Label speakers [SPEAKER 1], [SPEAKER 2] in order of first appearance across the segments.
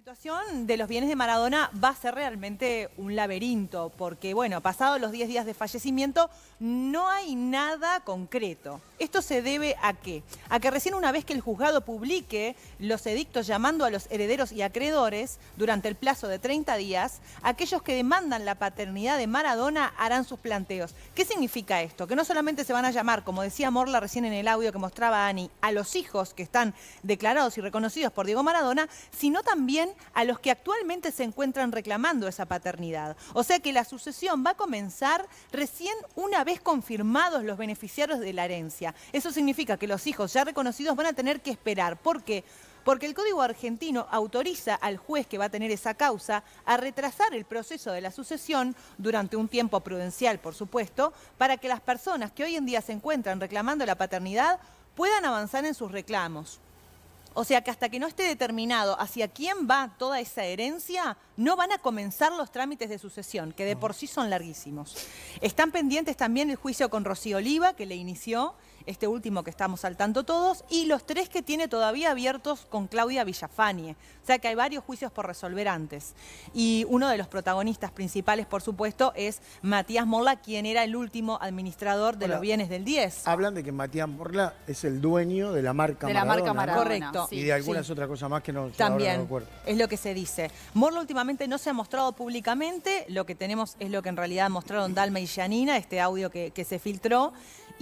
[SPEAKER 1] situación de los bienes de Maradona va a ser realmente un laberinto, porque bueno, pasados los 10 días de fallecimiento, no hay nada concreto. ¿Esto se debe a qué? A que recién una vez que el juzgado publique los edictos llamando a los herederos y acreedores, durante el plazo de 30 días, aquellos que demandan la paternidad de Maradona harán sus planteos. ¿Qué significa esto? Que no solamente se van a llamar, como decía Morla recién en el audio que mostraba Ani, a los hijos que están declarados y reconocidos por Diego Maradona, sino también a los que actualmente se encuentran reclamando esa paternidad. O sea que la sucesión va a comenzar recién una vez confirmados los beneficiarios de la herencia. Eso significa que los hijos ya reconocidos van a tener que esperar. ¿Por qué? Porque el Código argentino autoriza al juez que va a tener esa causa a retrasar el proceso de la sucesión durante un tiempo prudencial, por supuesto, para que las personas que hoy en día se encuentran reclamando la paternidad puedan avanzar en sus reclamos. O sea que hasta que no esté determinado hacia quién va toda esa herencia, no van a comenzar los trámites de sucesión, que de por sí son larguísimos. Están pendientes también el juicio con Rocío Oliva, que le inició, este último que estamos saltando todos, y los tres que tiene todavía abiertos con Claudia Villafañe. O sea que hay varios juicios por resolver antes. Y uno de los protagonistas principales, por supuesto, es Matías Morla, quien era el último administrador de los bienes del 10.
[SPEAKER 2] Hablan de que Matías Morla es el dueño de la marca
[SPEAKER 3] de la marca Maradona.
[SPEAKER 1] Correcto.
[SPEAKER 2] y de algunas otras cosas más que no
[SPEAKER 1] También es lo que se dice. Morla últimamente no se ha mostrado públicamente, lo que tenemos es lo que en realidad mostraron Dalma y Janina, este audio que, que se filtró.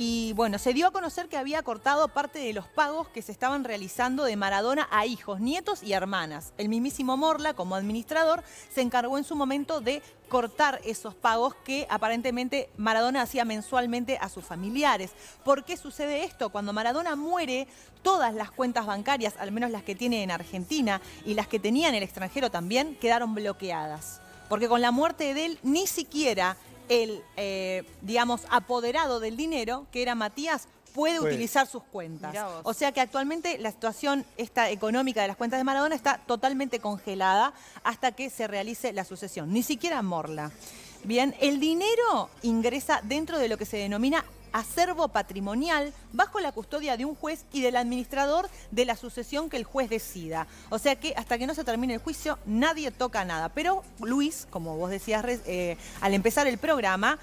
[SPEAKER 1] Y bueno, se dio a conocer que había cortado parte de los pagos que se estaban realizando de Maradona a hijos, nietos y hermanas. El mismísimo Morla, como administrador, se encargó en su momento de cortar esos pagos que aparentemente Maradona hacía mensualmente a sus familiares. ¿Por qué sucede esto? Cuando Maradona muere, todas las cuentas bancarias, al menos las que tiene en Argentina y las que tenía en el extranjero también, quedaron bloqueadas. Porque con la muerte de él ni siquiera el, eh, digamos, apoderado del dinero, que era Matías, puede utilizar sus cuentas. O sea que actualmente la situación esta económica de las cuentas de Maradona está totalmente congelada hasta que se realice la sucesión. Ni siquiera Morla. Bien, el dinero ingresa dentro de lo que se denomina acervo patrimonial bajo la custodia de un juez y del administrador de la sucesión que el juez decida. O sea que hasta que no se termine el juicio nadie toca nada. Pero Luis, como vos decías eh, al empezar el programa,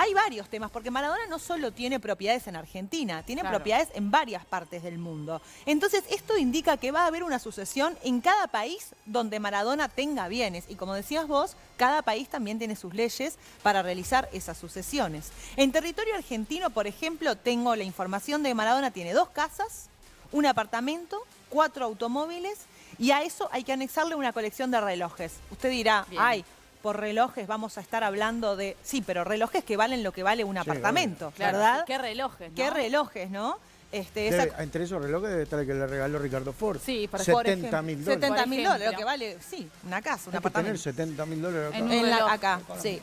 [SPEAKER 1] hay varios temas, porque Maradona no solo tiene propiedades en Argentina, tiene propiedades en varias partes del mundo. Entonces, esto indica que va a haber una sucesión en cada país donde Maradona tenga bienes. Y como decías vos, cada país también tiene sus leyes para realizar esas sucesiones. En territorio argentino, por ejemplo, tengo la información de que Maradona tiene dos casas, un apartamento, cuatro automóviles y a eso hay que anexarle una colección de relojes. Usted dirá, ay, por relojes vamos a estar hablando de... Sí, pero relojes que valen lo que vale un apartamento, ¿verdad?
[SPEAKER 3] ¿Qué relojes, no?
[SPEAKER 1] ¿Qué relojes, no?
[SPEAKER 2] Este, Entre esos relojes debe estar el que le regaló Ricardo Ford.
[SPEAKER 1] Sí,
[SPEAKER 2] por 70 mil dólares.
[SPEAKER 1] 70 mil dólares, lo que vale, sí, una casa, un
[SPEAKER 2] Hay
[SPEAKER 1] apartamento.
[SPEAKER 2] Que tener 70 mil dólares acá.
[SPEAKER 1] En, la, acá, sí.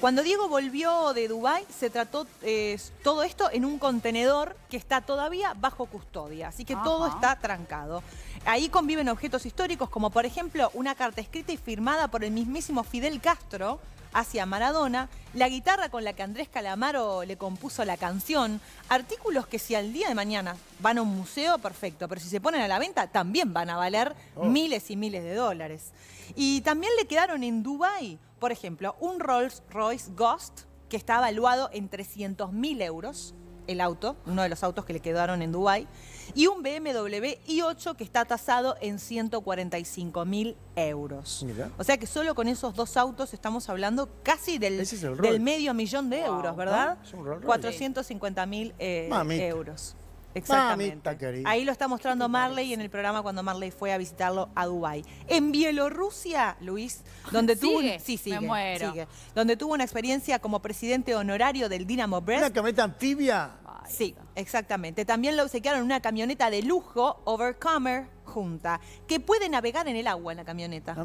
[SPEAKER 1] Cuando Diego volvió de Dubái, se trató eh, todo esto en un contenedor que está todavía bajo custodia, así que todo está trancado. Ahí conviven objetos históricos, como por ejemplo una carta escrita y firmada por el mismísimo Fidel Castro hacia Maradona, la guitarra con la que Andrés Calamaro le compuso la canción, artículos que si al día de mañana van a un museo, perfecto, pero si se ponen a la venta también van a valer oh. miles y miles de dólares. Y también le quedaron en Dubái por ejemplo, un Rolls Royce Ghost que está evaluado en 300 mil euros, el auto, uno de los autos que le quedaron en Dubái, y un BMW i8 que está tasado en 145 mil euros. O sea que solo con esos dos autos estamos hablando casi del, del medio millón de euros, ¿verdad? 450 mil eh, euros. Exactamente. Ahí lo está mostrando Marley en el programa cuando Marley fue a visitarlo a Dubái. En Bielorrusia, Luis, donde tuvo sí, sigue, donde tuvo una experiencia como presidente honorario del Dinamo Brest.
[SPEAKER 2] ¿Una camioneta anfibia?
[SPEAKER 1] Sí, exactamente. También lo obsequiaron una camioneta de lujo, Overcomer, junta, que puede navegar en el agua en la camioneta.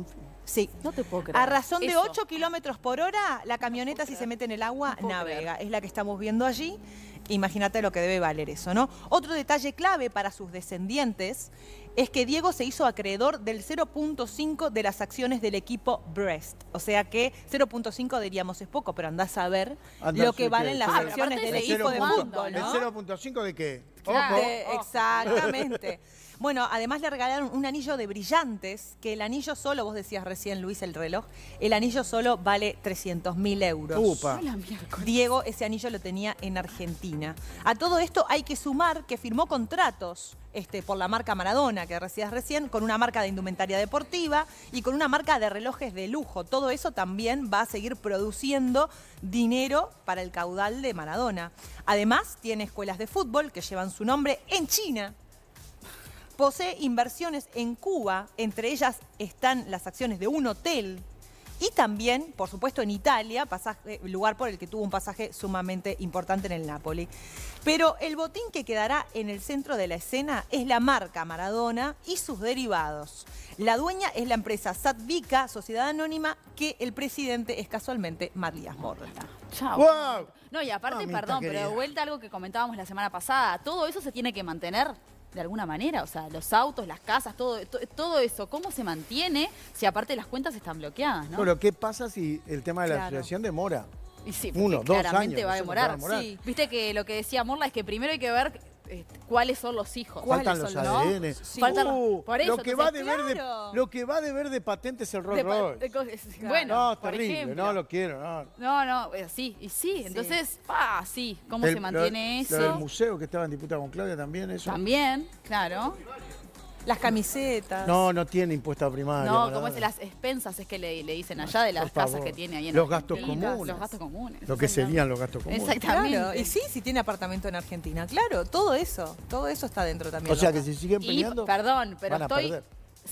[SPEAKER 1] Sí.
[SPEAKER 3] No te puedo creer.
[SPEAKER 1] A razón de 8 kilómetros por hora, la camioneta si se mete en el agua, navega. Es la que estamos viendo allí. Imagínate lo que debe valer eso, ¿no? Otro detalle clave para sus descendientes es que Diego se hizo acreedor del 0.5 de las acciones del equipo Brest. O sea que 0.5 diríamos es poco, pero andás a ver lo que valen las acciones del equipo de fútbol,
[SPEAKER 2] ¿no? ¿El 0.5 de qué?
[SPEAKER 1] Exactamente. Bueno, además le regalaron un anillo de brillantes, que el anillo solo, vos decías recién, Luis, el reloj, el anillo solo vale 300 mil euros.
[SPEAKER 2] Upa.
[SPEAKER 1] Diego ese anillo lo tenía en Argentina. A todo esto hay que sumar que firmó contratos este, por la marca Maradona, que decías recién, con una marca de indumentaria deportiva y con una marca de relojes de lujo. Todo eso también va a seguir produciendo dinero para el caudal de Maradona. Además, tiene escuelas de fútbol que llevan su nombre en China. Posee inversiones en Cuba, entre ellas están las acciones de un hotel y también, por supuesto, en Italia, pasaje- lugar por el que tuvo un pasaje sumamente importante en el Napoli. Pero el botín que quedará en el centro de la escena es la marca Maradona y sus derivados. La dueña es la empresa Satvica, sociedad anónima, que el presidente es casualmente Matías Morla.
[SPEAKER 3] Chao.
[SPEAKER 2] ¡Wow!
[SPEAKER 3] No, y aparte,
[SPEAKER 2] Mamita
[SPEAKER 3] perdón, pero de vuelta a algo que comentábamos la semana pasada, todo eso se tiene que mantener de alguna manera, o sea, los autos, las casas, todo, to- todo eso, ¿cómo se mantiene si aparte las cuentas están bloqueadas, no?
[SPEAKER 2] Bueno, ¿qué pasa si el tema de la
[SPEAKER 1] Claro.
[SPEAKER 2] asociación demora?
[SPEAKER 3] y sí, porque
[SPEAKER 2] uno, dos años,
[SPEAKER 3] va a demorar.
[SPEAKER 2] va a demorar.
[SPEAKER 3] Sí. Viste que lo que decía Morla es que primero hay que ver cuáles son los hijos.
[SPEAKER 1] ¿Cuáles
[SPEAKER 2] Faltan los
[SPEAKER 1] son, no?
[SPEAKER 2] ADN.
[SPEAKER 1] Sí.
[SPEAKER 3] Faltan-
[SPEAKER 2] Uh,
[SPEAKER 3] por eso,
[SPEAKER 2] lo que va a
[SPEAKER 3] entonces,
[SPEAKER 2] deber de
[SPEAKER 1] claro.
[SPEAKER 2] lo que va a deber de patente es el Rolls
[SPEAKER 3] De pa-
[SPEAKER 2] Royce.
[SPEAKER 3] de Bueno,
[SPEAKER 2] no,
[SPEAKER 3] por
[SPEAKER 2] terrible,
[SPEAKER 3] ejemplo.
[SPEAKER 2] no lo quiero, no.
[SPEAKER 3] No, no, eh, sí, y sí, entonces, ah, sí, ¿cómo
[SPEAKER 2] El-
[SPEAKER 3] se mantiene
[SPEAKER 2] lo, Lo del
[SPEAKER 3] eso?
[SPEAKER 2] museo que estaba en disputa con Claudia también, eso.
[SPEAKER 3] También, claro.
[SPEAKER 1] Las camisetas.
[SPEAKER 2] No, no tiene impuesto primario.
[SPEAKER 3] No,
[SPEAKER 2] Maradona.
[SPEAKER 3] como es las expensas, es que le, le dicen allá de las casas que tiene ahí en
[SPEAKER 2] Los gastos
[SPEAKER 3] Argentina.
[SPEAKER 2] comunes.
[SPEAKER 3] Los gastos comunes.
[SPEAKER 2] Lo que serían los gastos comunes.
[SPEAKER 3] Exactamente.
[SPEAKER 1] Claro, y sí, si tiene apartamento en Argentina, claro, todo eso, todo eso está dentro también.
[SPEAKER 2] O sea que si siguen
[SPEAKER 3] Y,
[SPEAKER 2] peleando.
[SPEAKER 3] perdón, pero
[SPEAKER 2] van a
[SPEAKER 3] estoy
[SPEAKER 2] perder.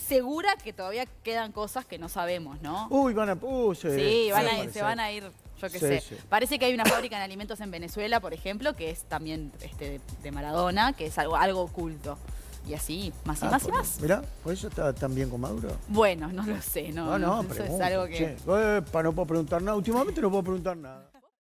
[SPEAKER 3] segura que todavía quedan cosas que no sabemos, ¿no?
[SPEAKER 2] Uy, van a. Uh, sí,
[SPEAKER 3] sí, van a ir, se van a ir, yo qué
[SPEAKER 2] Sí,
[SPEAKER 3] sé.
[SPEAKER 2] sí.
[SPEAKER 3] Parece que hay una fábrica en alimentos en Venezuela, por ejemplo, que es también este, de, de Maradona, que es algo, algo oculto. Y así, más y
[SPEAKER 2] Ah,
[SPEAKER 3] más y más.
[SPEAKER 2] Mirá, ¿por eso está tan bien con Maduro?
[SPEAKER 3] Bueno, no lo sé, no,
[SPEAKER 2] No, no,
[SPEAKER 3] eso es algo que...
[SPEAKER 2] che. Epa, no puedo preguntar nada. Últimamente no puedo preguntar nada.